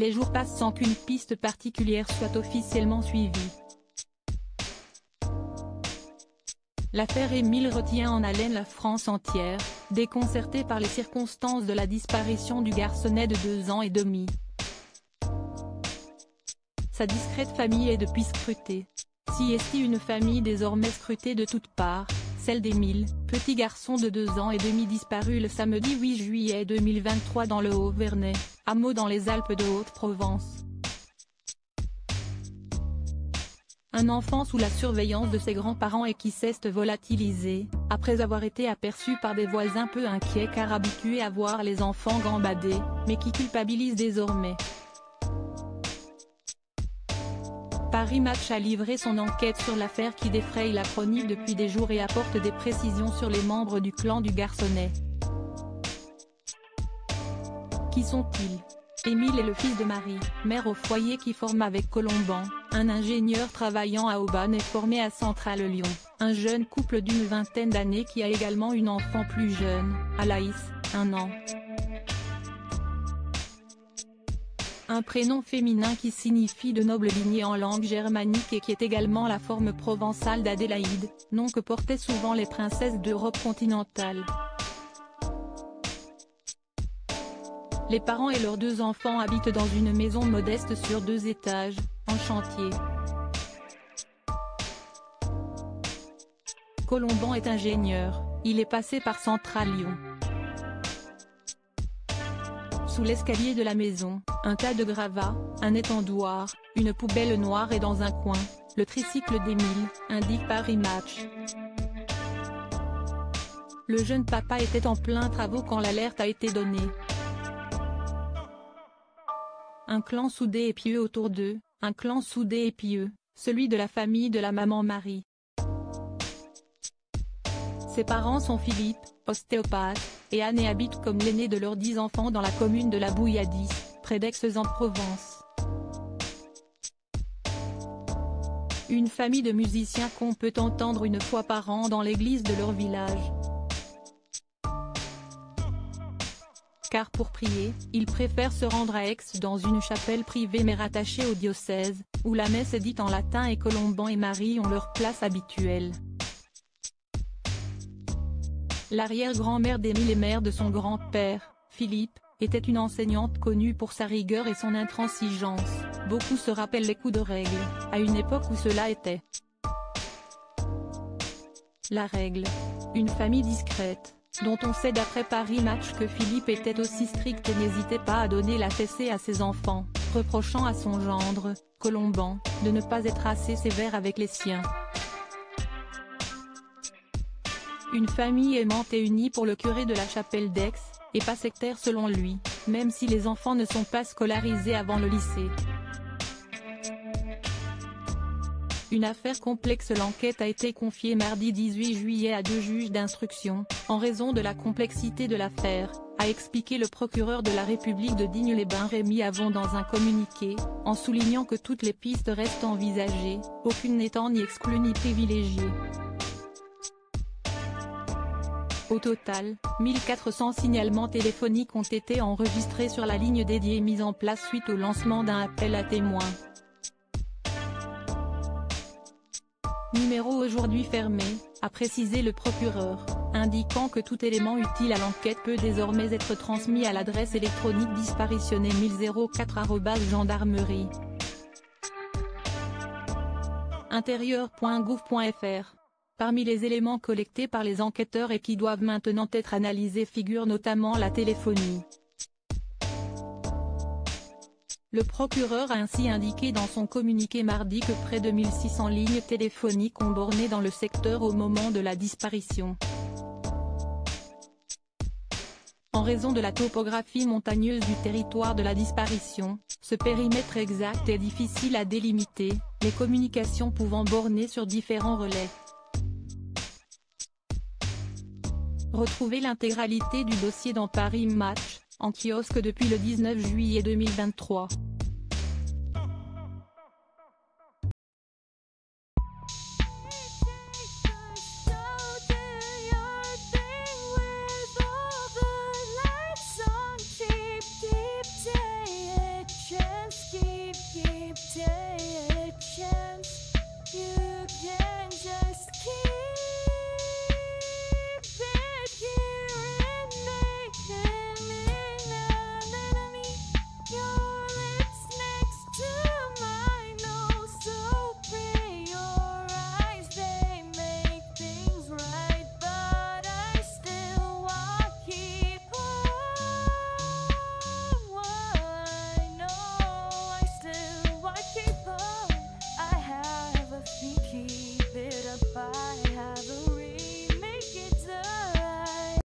les jours passent sans qu'une piste particulière soit officiellement suivie. L'affaire Émile retient en haleine la France entière, déconcertée par les circonstances de la disparition du garçonnet de deux ans et demi. Sa discrète famille est depuis scrutée. Si est une famille désormais scrutée de toutes parts, celle d'Émile, petit garçon de deux ans et demi disparu le samedi 8 juillet 2023 dans le Haut-Vernay, hameau dans les Alpes de Haute-Provence. Un enfant sous la surveillance de ses grands-parents et qui s'est volatilisé, après avoir été aperçu par des voisins peu inquiets car habitués à voir les enfants gambader, mais qui culpabilisent désormais. Paris Match a livré son enquête sur l'affaire qui défraye la chronique depuis des jours et apporte des précisions sur les membres du clan du garçonnet. Qui sont-ils? Émile est le fils de Marie, mère au foyer qui forme avec Colomban, un ingénieur travaillant à Aubonne et formé à Centrale Lyon, un jeune couple d'une vingtaine d'années qui a également une enfant plus jeune, Alaïs, un an. Un prénom féminin qui signifie de noble lignée en langue germanique et qui est également la forme provençale d'Adélaïde, nom que portaient souvent les princesses d'Europe continentale. Les parents et leurs deux enfants habitent dans une maison modeste sur deux étages, en chantier. Colomban est ingénieur, il est passé par Central Lyon. Sous l'escalier de la maison, un tas de gravats, un étendoir, une poubelle noire et dans un coin, le tricycle d'Émile, indique Paris Match. Le jeune papa était en plein travaux quand l'alerte a été donnée. Un clan soudé et pieux autour d'eux, un clan soudé et pieux, celui de la famille de la maman Marie. Ses parents sont Philippe, ostéopathe, et Anne et habitent comme l'aîné de leurs dix enfants dans la commune de la Bouilladie, d'Aix-en-Provence. Une famille de musiciens qu'on peut entendre une fois par an dans l'église de leur village. car pour prier, ils préfèrent se rendre à Aix dans une chapelle privée mais rattachée au diocèse, où la messe est dite en latin et Colomban et Marie ont leur place habituelle. L'arrière-grand-mère d'Émile et mère de son grand-père, Philippe, était une enseignante connue pour sa rigueur et son intransigeance, beaucoup se rappellent les coups de règle, à une époque où cela était la règle. Une famille discrète, dont on sait d'après Paris Match que Philippe était aussi strict et n'hésitait pas à donner la fessée à ses enfants, reprochant à son gendre, Colomban, de ne pas être assez sévère avec les siens. Une famille aimante et unie pour le curé de la chapelle d'Aix, et pas sectaire selon lui, même si les enfants ne sont pas scolarisés avant le lycée. Une affaire complexe L'enquête a été confiée mardi 18 juillet à deux juges d'instruction, en raison de la complexité de l'affaire, a expliqué le procureur de la République de Digne-les-Bains Rémi Avon dans un communiqué, en soulignant que toutes les pistes restent envisagées, aucune n'étant ni exclue ni privilégiée. Au total, 1400 signalements téléphoniques ont été enregistrés sur la ligne dédiée mise en place suite au lancement d'un appel à témoins. Numéro aujourd'hui fermé, a précisé le procureur, indiquant que tout élément utile à l'enquête peut désormais être transmis à l'adresse électronique disparitionné 1004 gendarmerie. Intérieur.gouv.fr Parmi les éléments collectés par les enquêteurs et qui doivent maintenant être analysés figure notamment la téléphonie. Le procureur a ainsi indiqué dans son communiqué mardi que près de 1600 lignes téléphoniques ont borné dans le secteur au moment de la disparition. En raison de la topographie montagneuse du territoire de la disparition, ce périmètre exact est difficile à délimiter, les communications pouvant borner sur différents relais. Retrouvez l'intégralité du dossier dans Paris Match, en kiosque depuis le 19 juillet 2023.